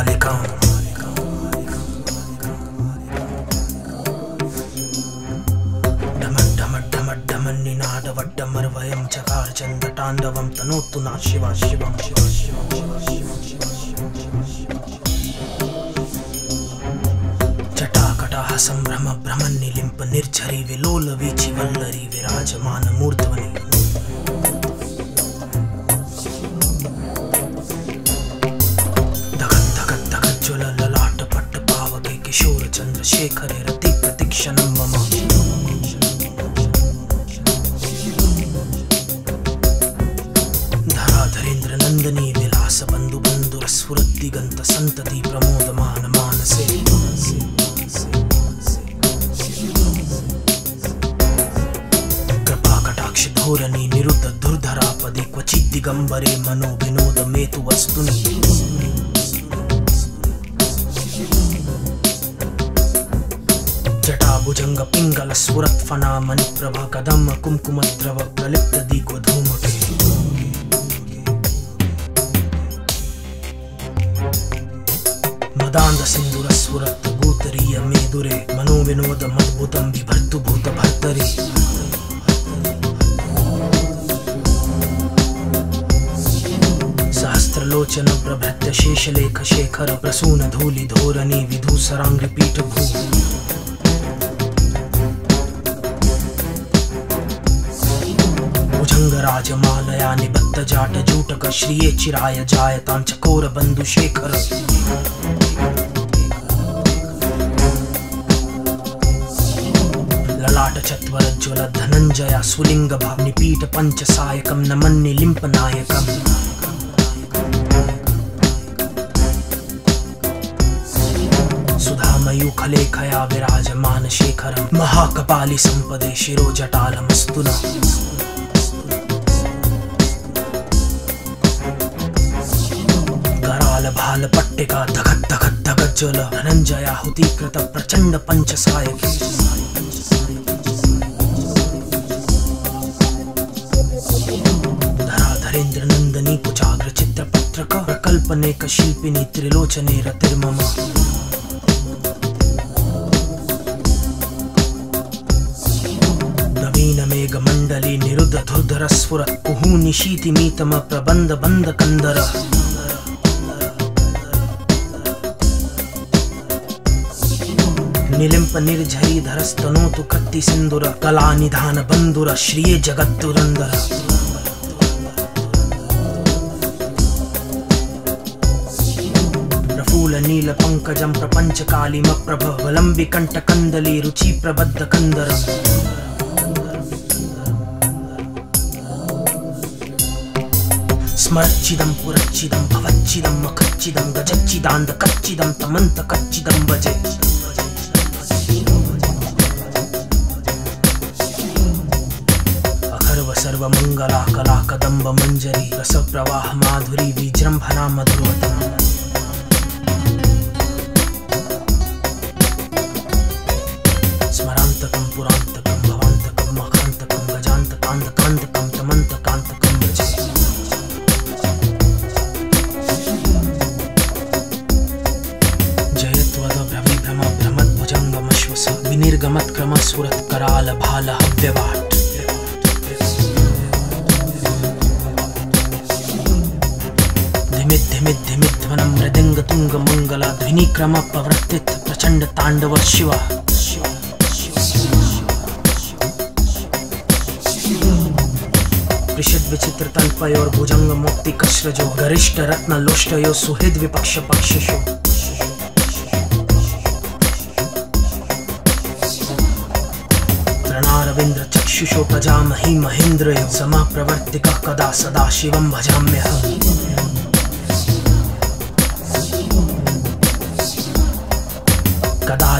मालिक हूँ वयं चकार चन्दताण्डवं तनोतु न शिवा शिवं शिवा शिवं शिवा शिवं शिवा शिवं शिवा शिवं जटाकटाः శేఖరతి ప్రతిక్షణం మమ ధరాధరేంద్ర నందనీ విలాస బంధు బంధుర స్ఫురద్ది గంత సంతతి ప్రమోదమాన మానసే ధోరణి నిరుద్ధ దుర్ధరాపది క్వచిద్దిగంబరే మనో వినోద మేతు వస్తుని ಭುಜಂಗ ಪಿಂಗಲ ಸುರತ್ ಫನಾ ಮಣಿಪ್ರಭ ಕದಮ್ಮ ಕುಂಕುಮ ದ್ರವ ಪ್ರಲಿಪ್ತ ದೀಗೋ ಧೂಮಕೆ. ಮದಾಂಧ ಸಿಂಧುರ ಸುರತ್ ಭೂತರಿಯ ಮೇದುರೆ ಮನೋವಿನೋದ ಮದ್ಭುತಂ ವಿಭರ್ತು ಭೂತ ಭರ್ತರಿ. ಸಹಸ್ರಲೋಚನ ಪ್ರಭೃತ್ಯ ಶೇಷಲೇಖ ಶೇಖರ ಪ್ರಸೂನ ಧೂಲಿ ಧೋರಣಿ ವಿಧೂಸರಾಂಗ್ರಿ ಪೀಠಭೂ भुजङ्गराजमालया निबद्ध जाट जूटक, श्रिये चिराय जायतां चकोर बन्धुशेखर ललाट चत्वरज्ज्वल धनञ्जय सुलिङ्ग निपीठ पञ्च सायकं न मन्नि लिम्पनायकम् सुधामयूखलेखया विराजमान शेखरं महाकपालि सम्पदे शिरो जटालमस्तु नः। कराल भाल पट्टिका धगत् धगत् धगत् ज्वल। धनञ्जयाहुतीकृत प्रचण्ड पञ्चसायके धराधरेन्द्र नन्दनी कुचाग्र चित्रपत्रक प्रकल्पनेक शिल्पिनी त्रिलोचने रतिर्मम नवीन मेघ मण्डली निरुद्ध धुर्धर स्फुरत् कुहू निशीतिमीतम प्रबन्ध बंद कन्दर निलिम्प निर्झरी धरस्तनोतु कत्ति सिन्दुर कला निधान बन्धुर श्रिये जगद्दुरन्दर प्रफुल्ल, नील पङ्कजं प्रपञ्च कालिमप्रभ वलम्बि कण्ठकन्दली रुचि, प्रबद्ध कन्दरम् स्मरच्चिदं पुरच्चिदं भवच्चिदं मखच्चिदं गजच्चिदान्द कच्चिदं, तमन्त, कच्चिदं भजे सर्वमङ्गला कला कदम्ब मञ्जरी रसप्रवाह माधुरी विजृम्भणा मधुरवतम् स्मरान्तकं पुरान्तकं भवान्तकं मखान्तकं गजान्तकान्तकान्तकं तमन्तकान्तकं भाल हव्यवाट् धिमिद्धिमिद् धिमिध्वनं मृदङ्गतुङ्गमङ्गल ध्वनिक्रम प्रवर्तित प्रचण्ड ताण्डव शिव। विचिद विचित्र तल्पयोर्भुजङ्ग मुक्तिकस्रजो गरिष्ठ रत्न लोष्टयो सुहृद विपक्ष पक्षिषु। त्रणारविन्द्र चक्षुषो प्रजामहि महेन्द्रयो समा प्रवर्तिकः कदा सदा शिवं भजाम्यहम्।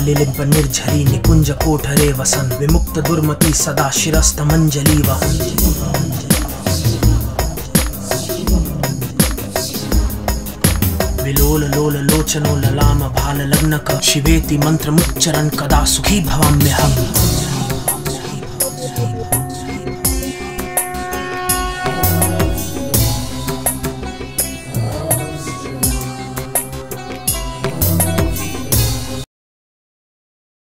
कदा लिलिम्प निर्झरी निकुञ्ज कोठरे वसन् विमुक्त दुर्मति सदा शिरस्तमञ्जलि वहन्। विलोल लोल लोचनो ललाम भाल लग्नक शिवेति मन्त्रमुच्चरन् कदा सुखी भवाम्यहम्